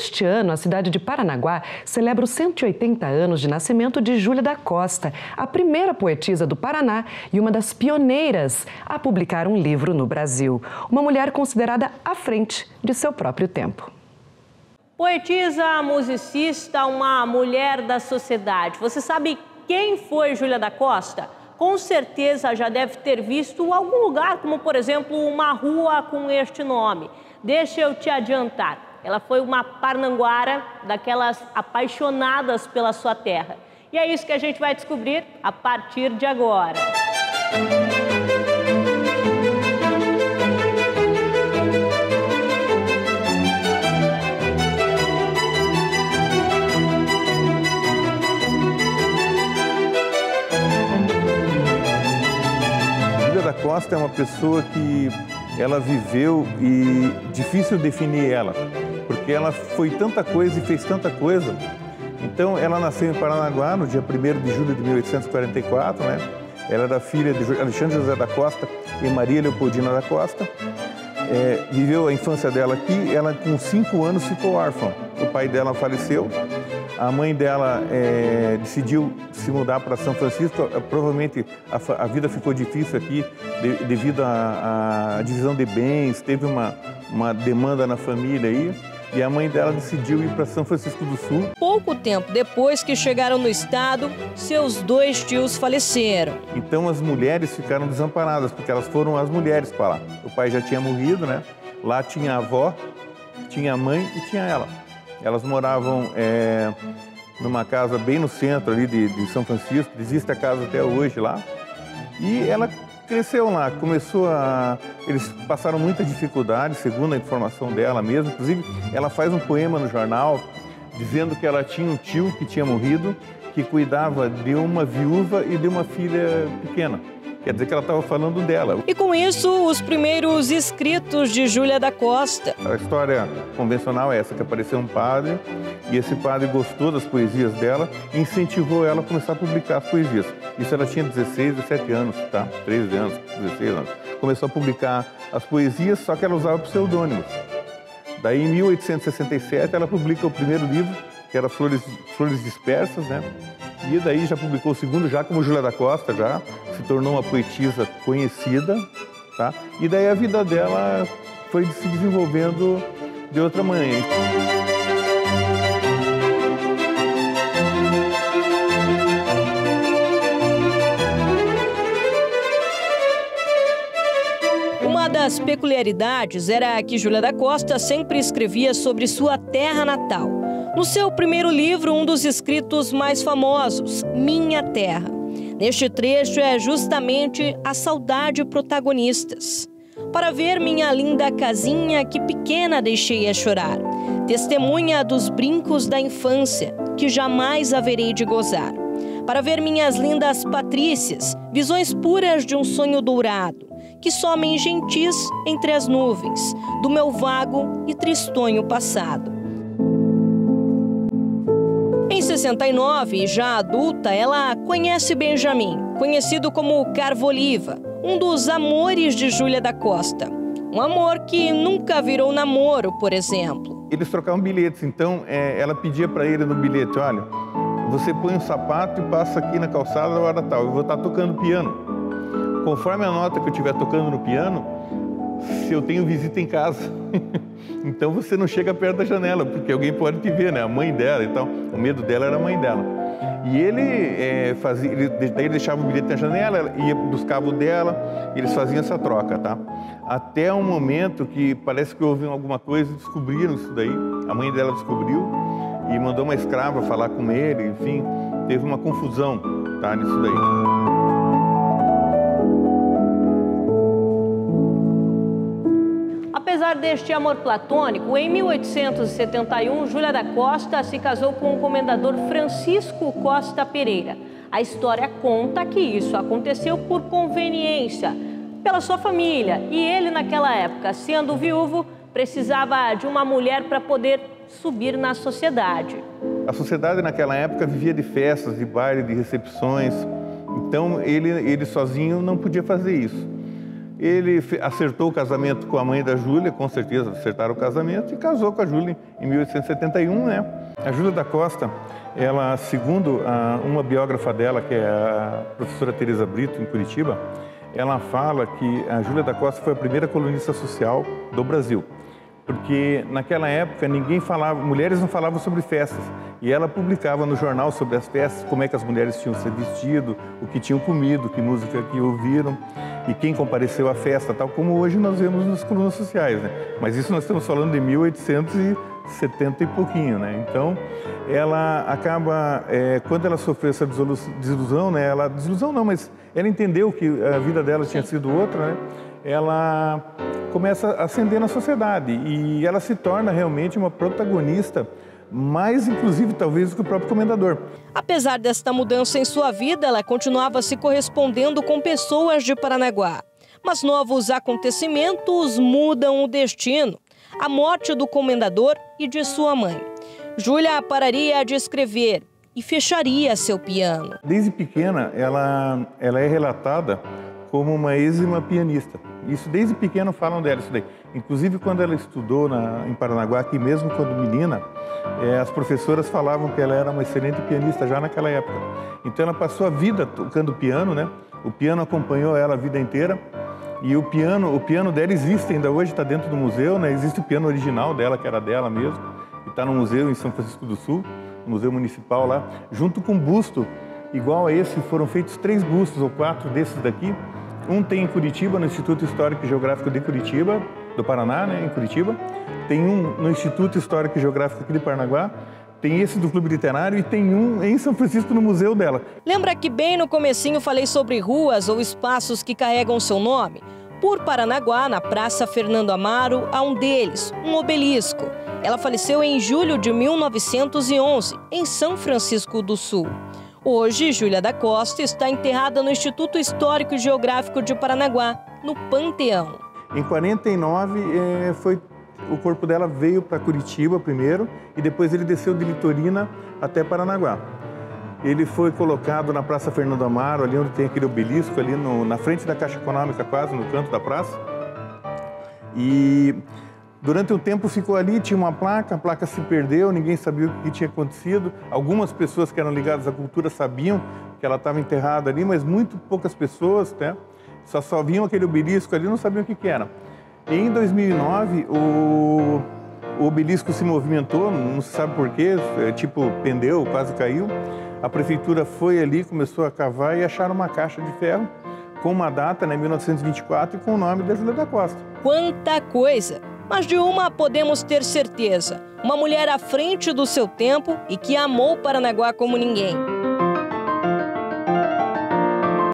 Este ano, a cidade de Paranaguá celebra os 180 anos de nascimento de Júlia da Costa, a primeira poetisa do Paraná e uma das pioneiras a publicar um livro no Brasil. Uma mulher considerada à frente de seu próprio tempo. Poetisa, musicista, uma mulher da sociedade. Você sabe quem foi Júlia da Costa? Com certeza já deve ter visto algum lugar, como por exemplo uma rua com este nome. Deixa eu te adiantar. Ela foi uma parnanguara daquelas apaixonadas pela sua terra. E é isso que a gente vai descobrir a partir de agora. Música Costa é uma pessoa que ela viveu e difícil definir ela, porque ela foi tanta coisa e fez tanta coisa. Então, ela nasceu em Paranaguá no dia 1 de julho de 1844, né? Ela era filha de Alexandre José da Costa e Maria Leopoldina da Costa. É, viveu a infância dela aqui, ela com cinco anos ficou órfã. O pai dela faleceu a mãe dela é, decidiu se mudar para São Francisco. Eh, provavelmente a, a vida ficou difícil aqui de, devido à divisão de bens, teve uma, uma demanda na família aí. E a mãe dela decidiu ir para São Francisco do Sul. Pouco tempo depois que chegaram no estado, seus dois tios faleceram. Então as mulheres ficaram desamparadas, porque elas foram as mulheres para lá. O pai já tinha morrido, né? Lá tinha a avó, tinha a mãe e tinha ela. Elas moravam é, numa casa bem no centro ali de, de, São Francisco, existe a casa até hoje lá. E ela cresceu lá, começou a... Eles passaram muita dificuldade, segundo a informação dela mesma. Inclusive, ela faz um poema no jornal dizendo que ela tinha um tio que tinha morrido, que cuidava de uma viúva e de uma filha pequena. Quer dizer que ela estava falando dela. E com isso, os primeiros escritos de Júlia da Costa. A história convencional é essa, que apareceu um padre e esse padre gostou das poesias dela e incentivou ela a começar a publicar as poesias. Isso ela tinha 16, 17 anos, tá? 13 anos, 16 anos. Começou a publicar as poesias, só que ela usava pseudônimos. Daí, em 1867, ela publica o primeiro livro, que era Flores, Flores Dispersas, né? E daí já publicou o segundo, já como Júlia da Costa, já se tornou uma poetisa conhecida, tá? E daí a vida dela foi se desenvolvendo de outra maneira. Uma das peculiaridades era que Júlia da Costa sempre escrevia sobre sua terra natal. No seu primeiro livro, um dos escritos mais famosos, Minha Terra. Neste trecho é justamente a saudade protagonistas. Para ver minha linda casinha que pequena deixei a chorar, testemunha dos brincos da infância que jamais haverei de gozar. Para ver minhas lindas patrícias, visões puras de um sonho dourado, que somem gentis entre as nuvens do meu vago e tristonho passado. Em 69, já adulta, ela conhece Benjamin, conhecido como Carvo Oliva, um dos amores de Júlia da Costa. Um amor que nunca virou namoro, por exemplo. Eles trocavam bilhetes, então é, ela pedia para ele no bilhete: olha, você põe um sapato e passa aqui na calçada na hora tal, eu vou estar tá tocando piano. Conforme a nota que eu estiver tocando no piano, se eu tenho visita em casa. Então você não chega perto da janela, porque alguém pode te ver, né? A mãe dela e tal. Medo dela era a mãe dela. E ele é, fazia, ele, daí ele deixava o bilhete na janela, ia buscava o dela, e eles faziam essa troca, tá? Até um momento que parece que houve alguma coisa, descobriram isso daí. A mãe dela descobriu e mandou uma escrava falar com ele, enfim, teve uma confusão, tá? Nisso daí. Apesar deste amor platônico, em 1871, Júlia da Costa se casou com o comendador Francisco Costa Pereira. A história conta que isso aconteceu por conveniência, pela sua família, e ele, naquela época, sendo viúvo, precisava de uma mulher para poder subir na sociedade. A sociedade naquela época vivia de festas, de baile, de recepções, então ele, ele sozinho não podia fazer isso. Ele acertou o casamento com a mãe da Júlia, com certeza acertaram o casamento, e casou com a Júlia em 1871, né? A Júlia da Costa, ela, segundo a, uma biógrafa dela, que é a professora Teresa Brito, em Curitiba, ela fala que a Júlia da Costa foi a primeira colunista social do Brasil porque naquela época ninguém falava, mulheres não falavam sobre festas. E ela publicava no jornal sobre as festas, como é que as mulheres tinham se vestido, o que tinham comido, que música que ouviram e quem compareceu à festa, tal como hoje nós vemos nas colunas sociais, né? Mas isso nós estamos falando de 1870 e pouquinho, né? Então, ela acaba, é, quando ela sofreu essa desilusão, né? Ela, desilusão não, mas ela entendeu que a vida dela tinha sido outra, né? Ela começa a ascender na sociedade e ela se torna realmente uma protagonista mais inclusive talvez do que o próprio comendador. Apesar desta mudança em sua vida, ela continuava se correspondendo com pessoas de Paranaguá. Mas novos acontecimentos mudam o destino. A morte do comendador e de sua mãe. Júlia pararia de escrever e fecharia seu piano. Desde pequena, ela, ela é relatada como uma êxima pianista. Isso desde pequeno falam dela isso daí. Inclusive quando ela estudou na, em Paranaguá, aqui mesmo quando menina, é, as professoras falavam que ela era uma excelente pianista já naquela época. Então ela passou a vida tocando piano, né? O piano acompanhou ela a vida inteira. E o piano, o piano dela existe ainda hoje, está dentro do museu, né? Existe o piano original dela, que era dela mesmo, e está no museu em São Francisco do Sul, no Museu Municipal lá, junto com um busto igual a esse. Foram feitos três bustos ou quatro desses daqui um tem em Curitiba, no Instituto Histórico e Geográfico de Curitiba, do Paraná, né, em Curitiba. Tem um no Instituto Histórico e Geográfico aqui de Paranaguá. Tem esse do Clube Literário e tem um em São Francisco no museu dela. Lembra que bem no comecinho falei sobre ruas ou espaços que carregam seu nome? Por Paranaguá, na Praça Fernando Amaro, há um deles, um obelisco. Ela faleceu em julho de 1911, em São Francisco do Sul. Hoje, Júlia da Costa está enterrada no Instituto Histórico e Geográfico de Paranaguá, no Panteão. Em 49, é, foi, o corpo dela veio para Curitiba primeiro e depois ele desceu de Litorina até Paranaguá. Ele foi colocado na Praça Fernando Amaro, ali onde tem aquele obelisco, ali no, na frente da Caixa Econômica, quase no canto da praça. E Durante um tempo ficou ali, tinha uma placa, a placa se perdeu, ninguém sabia o que tinha acontecido. Algumas pessoas que eram ligadas à cultura sabiam que ela estava enterrada ali, mas muito poucas pessoas, né? Só, só viam aquele obelisco ali não sabiam o que, que era. E em 2009, o, o obelisco se movimentou, não se sabe porquê, é, tipo pendeu, quase caiu. A prefeitura foi ali, começou a cavar e acharam uma caixa de ferro com uma data, né, 1924, e com o nome da Júlia da Costa. Quanta coisa! Mas de uma podemos ter certeza: uma mulher à frente do seu tempo e que amou Paranaguá como ninguém.